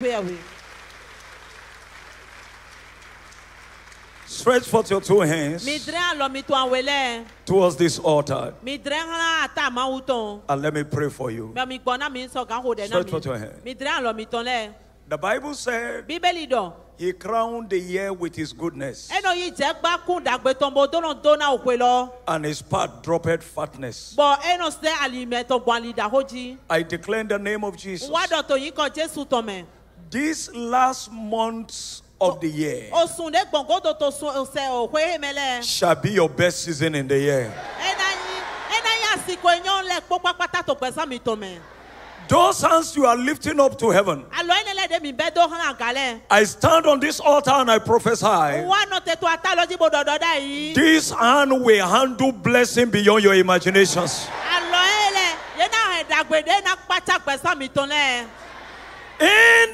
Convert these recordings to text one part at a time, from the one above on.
prayer. Stretch forth your two hands Mi dre alɔ mi towards this altar Mi dre hã ata and let me pray for you. Mɛ mi gbɔ na mi sɔ gan ho ɖe na Stretch forth your mi. hand. Mi dre alɔ mi tɔn lɛ. The Bible said he crowned the year with his goodness Enɔ yi dze gba kun dàgbé tɔnbɔ dɔnɔ do na and his part dropped fatness. Bɔn enɔ sɛ alimɛ tɔ gbɔn ali da ho dzi. I declare the name of Jesus Wa dɔ to yi kɔ Jésù tɔmɛ. these last months of the year O sun de gbɔn ko to to sun sɛ òkwe mɛ lɛ. shall be your best season in the year. Ena yi ena yi asiko enyo lɛ kpɔ kpakpata to gbɛsã mi tɔmɛ. Those hands you are lifting up to heaven. Alɔ yi ne lɛ de mi bɛ do hã galɛ. I stand on this altar and I prophesy. Wa nɔ te to ata lɔ dzi bo dɔdɔ da yi. This hand will handle blessing beyond your imaginations.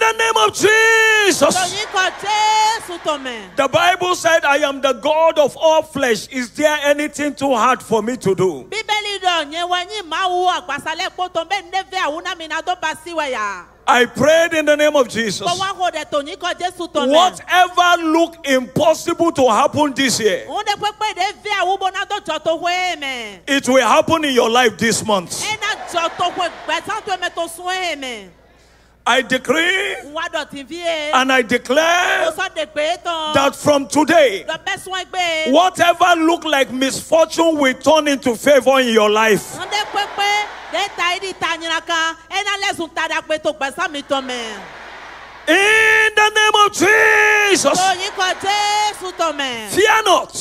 Ye lɛ yena hɛ dagbe ɖe na kpatsa gbɛsã mi tɔn lɛ In the name of Jesus. tɔnyi kɔ jésù tɔmɛ The Bible said, I am the God of all flesh. Is there anything too hard for me to do? bíbélì dɔ nye wɔ nyi mawu agbasalɛ kpɔtɔ bɛ ne fɛ awu na mi na do ba si wɛ ya I prayed in the name of Jesus. bɔn wa ko ɖe tɔnyi kɔ jésù tɔmɛ Whatever looked impossible to happen this year, ŋun de kpekpe ɖe fɛ awu bo na do dzɔ to hoe mɛ it will happen in your life this month. I decree wa dɔ ti and I declare wosɔ de gbe tɔn that from today, dɔ bɛ sun gbe whatever looked like misfortune will turn into favor in your life. ŋun de kpekpe ɖe ta yi di ta nyina kan ena lɛ sun ta dagbe to gbɛsã mi tɔmɛ. In the name of Jesus, Oyin kɔ Jésù tɔmɛ. fear not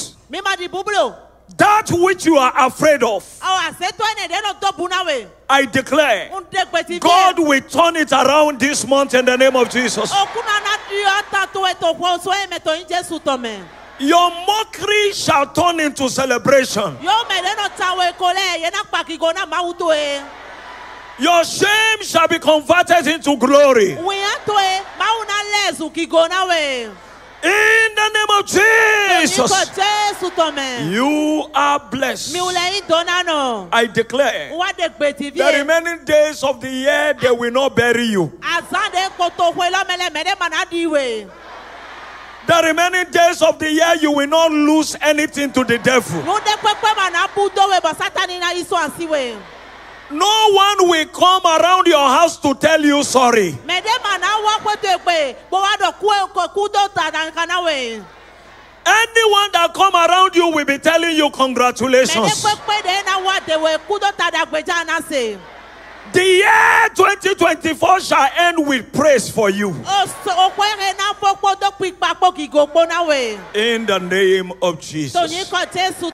Mi ma di bublo. that which you are afraid of. Awɔ asetɔ ɛnɛ ɖe nɔ dɔ buna we. I declare N de gbeti God will turn it around this month in the name of Jesus. Okuna na di ɔta to eto xɔ so eme to yin Jésù tɔmɛ. Your mockery shall turn into celebration. Yóò mɛ ɖe nɔ ta wo eko lɛ yena kpakigo na mawu to ye. Your shame shall be converted into glory. Wunya to ye mawu na lɛ zukigo na we. In the name of Jesus, kɔ Jésù tɔmɛ. You are blessed. Mi wulɛ yi dɔnna nɔ. I declare Wa de gbeti the remaining days of the year they will not bury you. Azã de koto hoe lɔ mɛ lɛ mɛ ɖe ma na di we. The remaining days of the year you will not lose anything to the devil. Nu de kpekpe ma na bu do we bɔ satani na yi sɔ asi we. No one will come around your house to tell you sorry. Anyone that come around you will be telling you congratulations. kpekpe ɖe na wɔ de we ku do ta da gbedza na se The year 2024 shall end with praise for you. o so o kɔ ehe na fɔ kpɔ do kpi kpa kpɔ kigo kpɔ na we In the name of Jesus. tonyi kɔ jesu